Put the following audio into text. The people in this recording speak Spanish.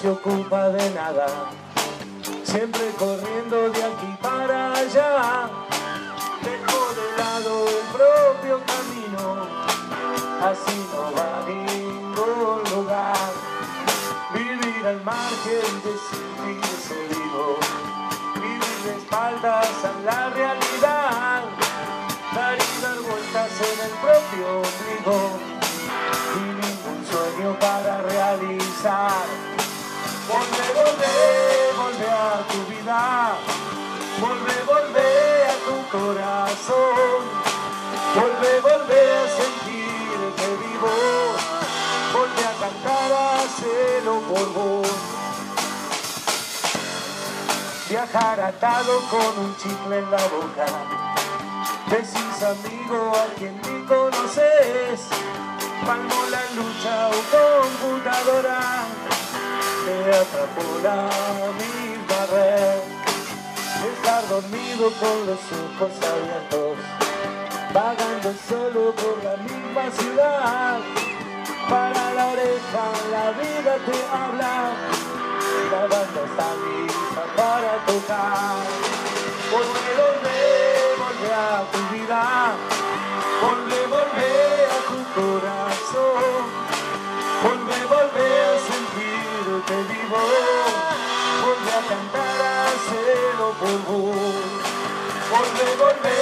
se ocupa de nada, siempre corriendo de aquí para allá. Dejó de lado el propio camino, así no va a ningún lugar. Vivir al margen de sentirse vivo, vivir de espaldas a Volve, volve, volve a tu vida, volve, volve a tu corazón, volve, volve a sentirte vivo, volve a cantar, hacelo por vos. Viajar atado con un chicle en la boca, decís amigo a quien ni conoces, palmo la lucha o computadora, te atrapó la misma red. Estar dormido con los ojos abiertos, vagando solo por la misma ciudad. Para la oreja la vida te habla, la banda está lista para tocar. Volve, volve, volve a tu vida, volve a cantar, hacelo por vos, volve, volve